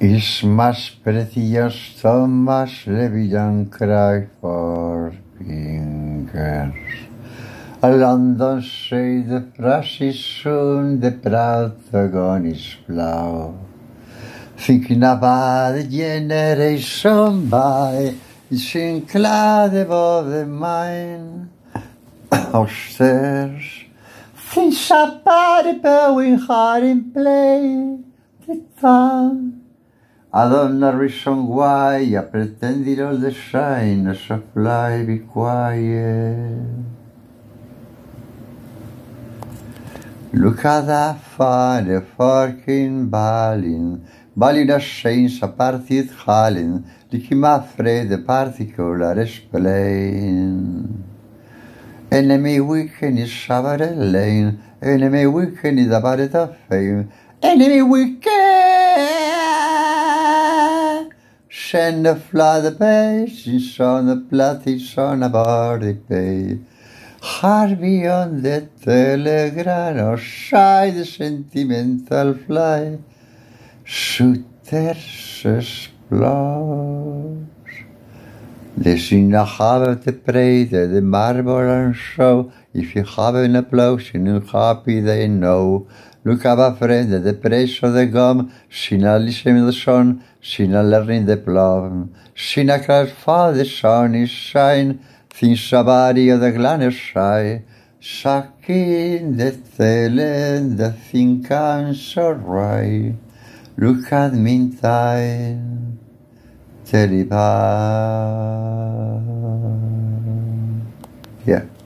is más precioso, más leviancra for fingers. A London say the Allandanse is soon, the de prater gonis blau. Ficna the generation by, sin klade vove mein. Aussters, fin sapare hard in harim play, titan. Adonna reason why I pretended all the shyness of life be quiet. Look at that fine fucking balin, balin senza partit halin, lichimafre the particular explain. Enemy weaken is Savare lane, enemy weaken is a it of fame, enemy weaken! send the de vlade on the zo'n plaat a zo'n barricade. Hard beyond the telegram or shy the sentimental fly. Shooters explode de synagoge te preden, de marble and so. If you have an applause, you happy they know. Look up friend, the price of the gum, Sina listen the sun, Sina learning the plum. Sina crash far the sun is shine, Thin sabari of the glan shy. Sakin the telen, the thin cancer right. Look at meantime. Seri Yeah.